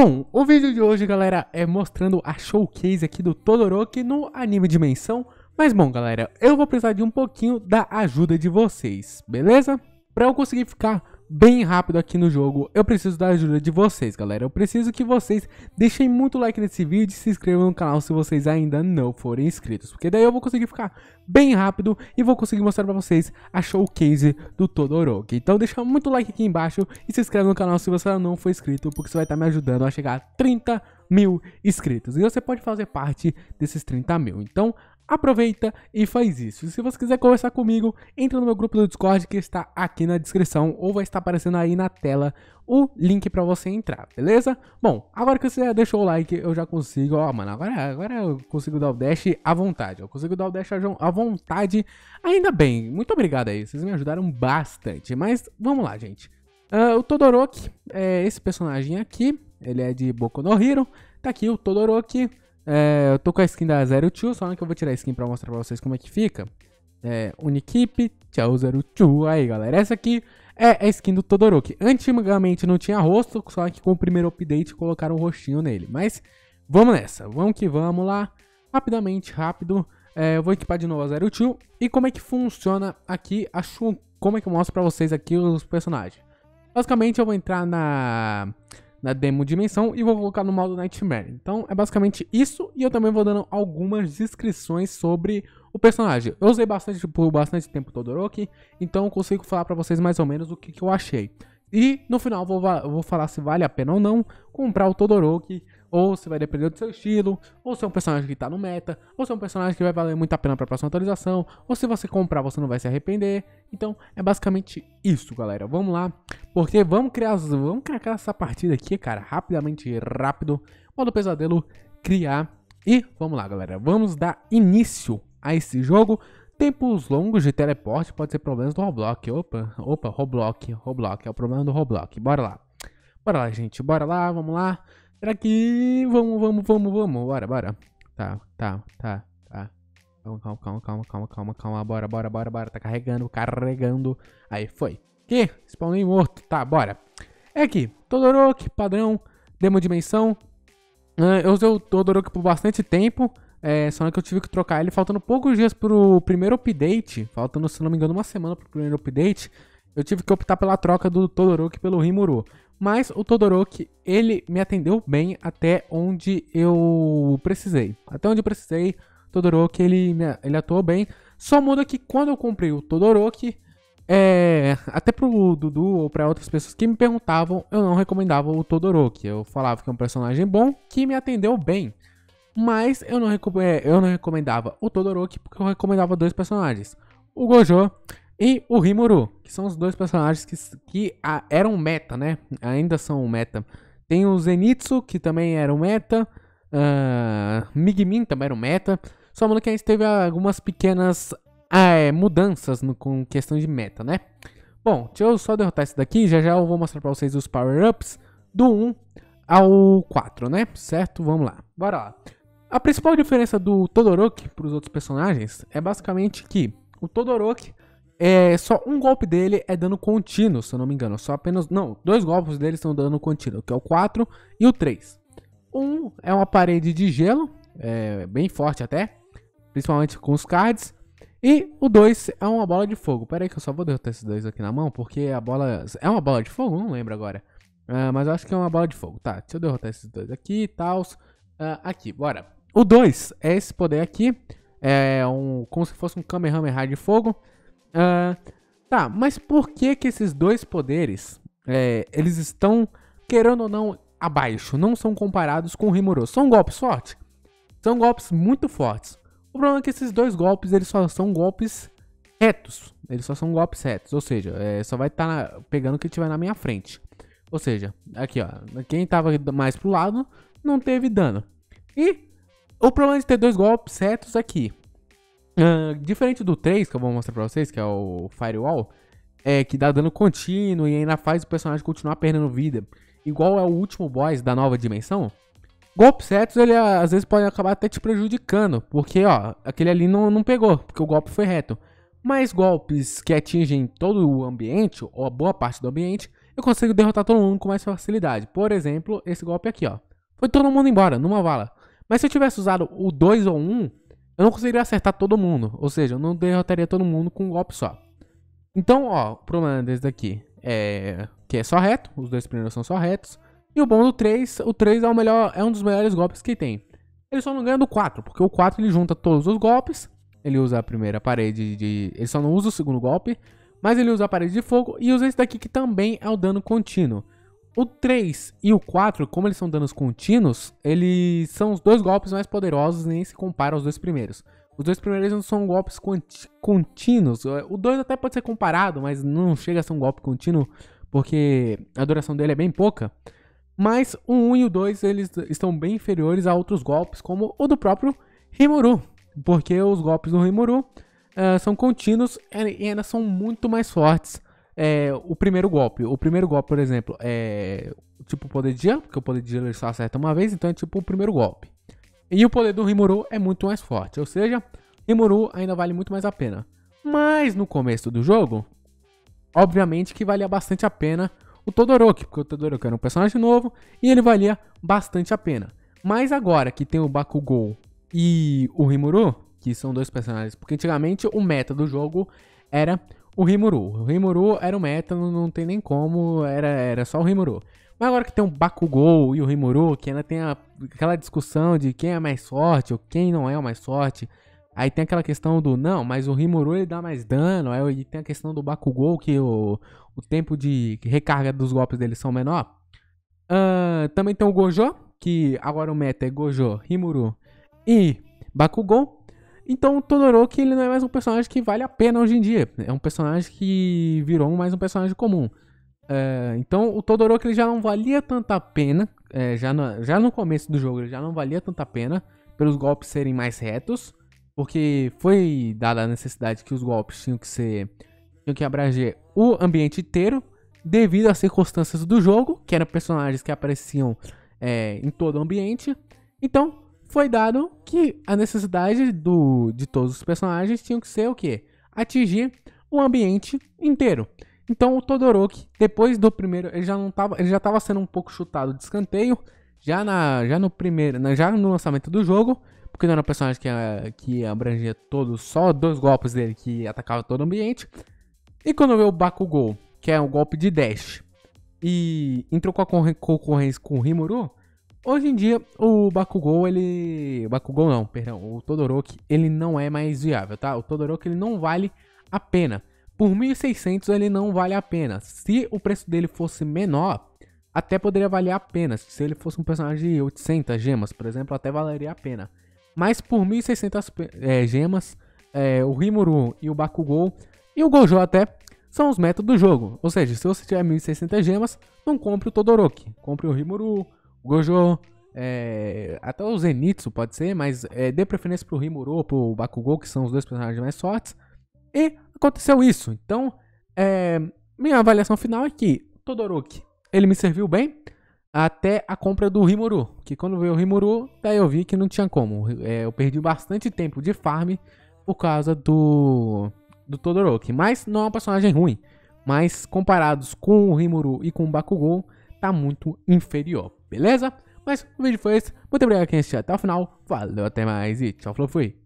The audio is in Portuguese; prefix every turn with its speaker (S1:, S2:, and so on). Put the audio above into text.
S1: Bom, o vídeo de hoje, galera, é mostrando a showcase aqui do Todoroki no anime Dimensão. Mas bom, galera, eu vou precisar de um pouquinho da ajuda de vocês, beleza? Pra eu conseguir ficar bem rápido aqui no jogo, eu preciso da ajuda de vocês, galera. Eu preciso que vocês deixem muito like nesse vídeo e se inscrevam no canal se vocês ainda não forem inscritos. Porque daí eu vou conseguir ficar bem rápido e vou conseguir mostrar pra vocês a showcase do Todoroki. Então deixa muito like aqui embaixo e se inscreve no canal se você não for inscrito, porque você vai estar me ajudando a chegar a 30 mil inscritos. E você pode fazer parte desses 30 mil. Então aproveita e faz isso. Se você quiser conversar comigo, entra no meu grupo do Discord que está aqui na descrição ou vai estar aparecendo aí na tela o link para você entrar, beleza? Bom, agora que você já deixou o like, eu já consigo, ó, mano, agora, agora eu consigo dar o dash à vontade, eu consigo dar o dash à vontade, ainda bem, muito obrigado aí, vocês me ajudaram bastante, mas vamos lá, gente. Uh, o Todoroki é esse personagem aqui, ele é de Boku no Hero, tá aqui o Todoroki, é, eu tô com a skin da Zero Two, só que eu vou tirar a skin pra mostrar pra vocês como é que fica. É, Unikip, tchau Zero Two. Aí, galera, essa aqui é a skin do Todoroki. Antigamente não tinha rosto, só que com o primeiro update colocaram o rostinho nele. Mas vamos nessa, vamos que vamos lá. Rapidamente, rápido. É, eu vou equipar de novo a Zero Two. E como é que funciona aqui, acho, como é que eu mostro pra vocês aqui os personagens. Basicamente eu vou entrar na na demo dimensão e vou colocar no modo Nightmare. Então é basicamente isso e eu também vou dando algumas descrições sobre o personagem. Eu usei bastante por bastante tempo Todoroki, então eu consigo falar para vocês mais ou menos o que, que eu achei. E no final vou, vou falar se vale a pena ou não comprar o Todoroki ou se vai depender do seu estilo, ou se é um personagem que tá no meta, ou se é um personagem que vai valer muito a pena pra próxima atualização, ou se você comprar você não vai se arrepender. Então é basicamente isso, galera. Vamos lá, porque vamos criar, vamos criar essa partida aqui, cara, rapidamente, rápido. Modo pesadelo, criar. E vamos lá, galera. Vamos dar início a esse jogo. Tempos longos de teleporte pode ser problemas do Roblox. Opa, opa, Roblox, Roblox, é o problema do Roblox. Bora lá. Bora lá, gente. Bora lá, vamos lá. Será que. Vamos, vamos, vamos, vamos. Bora, bora. Tá, tá, tá, tá. Calma, calma, calma, calma, calma, calma, calma. Bora, bora, bora, bora. Tá carregando, carregando. Aí, foi. Que? Spawnei morto. Tá, bora. É aqui. Todoroki, padrão. Demo dimensão. Uh, eu usei o Todoroki por bastante tempo. É, só que eu tive que trocar ele faltando poucos dias pro primeiro update. Faltando, se não me engano, uma semana pro primeiro update. Eu tive que optar pela troca do Todoroki pelo Rimuru. Mas o Todoroki, ele me atendeu bem até onde eu precisei. Até onde eu precisei, Todoroki, ele, ele atuou bem. Só muda que quando eu comprei o Todoroki, é, até pro Dudu ou para outras pessoas que me perguntavam, eu não recomendava o Todoroki. Eu falava que é um personagem bom, que me atendeu bem. Mas eu não, é, eu não recomendava o Todoroki porque eu recomendava dois personagens. O Gojo e o Rimuru, que são os dois personagens que, que a, eram meta, né? Ainda são meta. Tem o Zenitsu, que também era um meta. Uh, Migmin também era um meta. Só que a gente teve algumas pequenas é, mudanças no, com questão de meta, né? Bom, deixa eu só derrotar esse daqui. Já já eu vou mostrar pra vocês os power-ups do 1 ao 4, né? Certo? Vamos lá. Bora lá. A principal diferença do Todoroki para os outros personagens é basicamente que o Todoroki é, só um golpe dele é dano contínuo, se eu não me engano. Só apenas. Não, dois golpes dele são dano contínuo, que é o 4 e o 3. Um é uma parede de gelo, é, bem forte até, principalmente com os cards. E o 2 é uma bola de fogo. Pera aí que eu só vou derrotar esses dois aqui na mão, porque a bola. É uma bola de fogo? Não lembro agora. Uh, mas eu acho que é uma bola de fogo. Tá, deixa eu derrotar esses dois aqui e tal. Uh, aqui, bora. O 2 é esse poder aqui. É um. Como se fosse um Kamehameha de fogo. Uh, tá, mas por que que esses dois poderes, é, eles estão, querendo ou não, abaixo? Não são comparados com o Rimuru. São golpes fortes? São golpes muito fortes. O problema é que esses dois golpes, eles só são golpes retos. Eles só são golpes retos, ou seja, é, só vai estar tá pegando o que tiver na minha frente. Ou seja, aqui ó, quem tava mais pro lado não teve dano. E o problema de ter dois golpes retos aqui Uh, diferente do 3, que eu vou mostrar pra vocês, que é o Firewall, é que dá dano contínuo e ainda faz o personagem continuar perdendo vida. Igual é o último boss da nova dimensão. Golpes retos, ele às vezes pode acabar até te prejudicando, porque ó, aquele ali não, não pegou, porque o golpe foi reto. Mas golpes que atingem todo o ambiente, ou a boa parte do ambiente, eu consigo derrotar todo mundo com mais facilidade. Por exemplo, esse golpe aqui, ó. Foi todo mundo embora, numa vala. Mas se eu tivesse usado o 2 ou 1, um, eu não conseguiria acertar todo mundo. Ou seja, eu não derrotaria todo mundo com um golpe só. Então, ó, o problema desse daqui é que é só reto. Os dois primeiros são só retos. E o bom do 3, o 3 é, o melhor, é um dos melhores golpes que tem. Ele só não ganha do 4, porque o 4 ele junta todos os golpes. Ele usa a primeira parede de... Ele só não usa o segundo golpe. Mas ele usa a parede de fogo e usa esse daqui que também é o dano contínuo. O 3 e o 4, como eles são danos contínuos, eles são os dois golpes mais poderosos, nem se compara aos dois primeiros. Os dois primeiros não são golpes contínuos. O 2 até pode ser comparado, mas não chega a ser um golpe contínuo, porque a duração dele é bem pouca. Mas o 1 e o 2 eles estão bem inferiores a outros golpes, como o do próprio Rimuru. Porque os golpes do Rimuru uh, são contínuos e ainda são muito mais fortes é, o primeiro golpe. O primeiro golpe, por exemplo, é tipo o poder de gelo, porque o poder de gelo ele só acerta uma vez, então é tipo o primeiro golpe. E o poder do Rimuru é muito mais forte, ou seja, Rimuru ainda vale muito mais a pena. Mas no começo do jogo, obviamente que valia bastante a pena o Todoroki, porque o Todoroki era um personagem novo e ele valia bastante a pena. Mas agora que tem o Bakugou e o Rimuru, que são dois personagens, porque antigamente o meta do jogo era o Rimuru. O Rimuru era o meta, não, tem nem como, era, era só o Rimuru. Mas agora que tem o Bakugou e o Rimuru, que ainda tem a, aquela discussão de quem é mais forte ou quem não é o mais forte. Aí tem aquela questão do, não, mas o Rimuru ele dá mais dano. Aí tem a questão do Bakugou, que o, o tempo de recarga dos golpes dele são menor. Uh, também tem o Gojo, que agora o meta é Gojo, Rimuru e Bakugou. Então o Todoroki ele não é mais um personagem que vale a pena hoje em dia. É um personagem que virou mais um personagem comum. É, então o Todoroki ele já não valia tanta pena. É, já, no, já no começo do jogo ele já não valia tanta pena pelos golpes serem mais retos. Porque foi dada a necessidade que os golpes tinham que ser. tinham que abranger o ambiente inteiro. Devido às circunstâncias do jogo, que eram personagens que apareciam é, em todo o ambiente. Então, foi dado que a necessidade do, de todos os personagens tinham que ser o quê? Atingir o ambiente inteiro. Então o Todoroki, depois do primeiro, ele já não tava, ele já estava sendo um pouco chutado de escanteio, já na já no primeiro, já no lançamento do jogo, porque não era um personagem que, que abrangia todos, só dois golpes dele que atacava todo o ambiente. E quando veio o Bakugou, que é um golpe de dash, e entrou com a concorrência com o Rimuru, Hoje em dia, o Bakugou, ele... Bakugou não, perdão, o Todoroki, ele não é mais viável, tá? O Todoroki, ele não vale a pena. Por 1.600 ele não vale a pena. Se o preço dele fosse menor, até poderia valer a pena. Se ele fosse um personagem de 800 gemas, por exemplo, até valeria a pena. Mas por 1.600 é, gemas, é, o Rimuru e o Bakugou e o Gojo até são os métodos do jogo. Ou seja, se você tiver 1.600 gemas, não compre o Todoroki. Compre o Rimuru, Gojo, é, até o Zenitsu pode ser, mas é, dê preferência pro Rimuru ou pro Bakugou, que são os dois personagens mais fortes. E aconteceu isso. Então, é, minha avaliação final é que Todoroki, ele me serviu bem até a compra do Rimuru. Que quando veio o Rimuru, daí eu vi que não tinha como. É, eu perdi bastante tempo de farm por causa do, do Todoroki. Mas não é um personagem ruim. Mas comparados com o Rimuru e com o Bakugou, tá muito inferior beleza? Mas o vídeo foi esse. Muito obrigado quem assistiu até o final. Valeu, até mais e tchau, falou, fui.